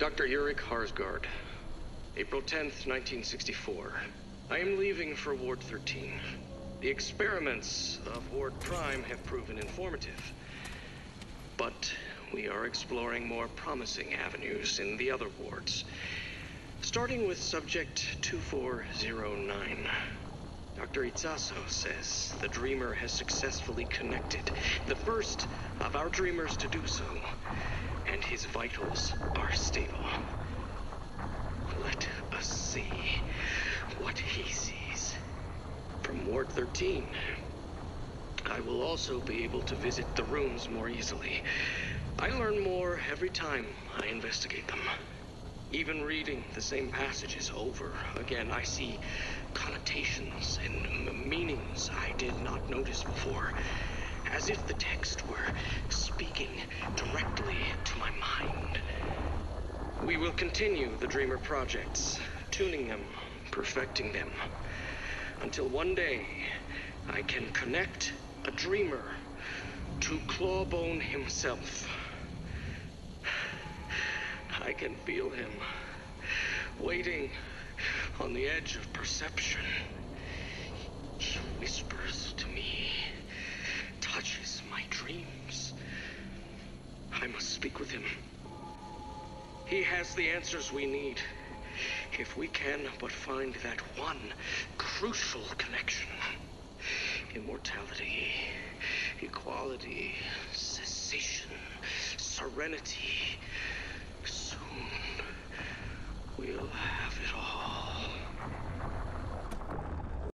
Dr. Yurik Harsgaard. April 10th, 1964. I am leaving for Ward 13. The experiments of Ward Prime have proven informative. But we are exploring more promising avenues in the other wards. Starting with subject 2409. Dr. Itzaso says the Dreamer has successfully connected, the first of our Dreamers to do so, and his vitals are stable. Let us see what he sees. From Ward 13, I will also be able to visit the rooms more easily. I learn more every time I investigate them. Even reading the same passages over again, I see connotations and meanings I did not notice before. As if the text were speaking directly will continue the Dreamer projects, tuning them, perfecting them, until one day I can connect a Dreamer to Clawbone himself. I can feel him waiting on the edge of perception. He whispers to me, touches my dreams. I must speak with him. He has the answers we need. If we can but find that one crucial connection immortality, equality, cessation, serenity soon we'll have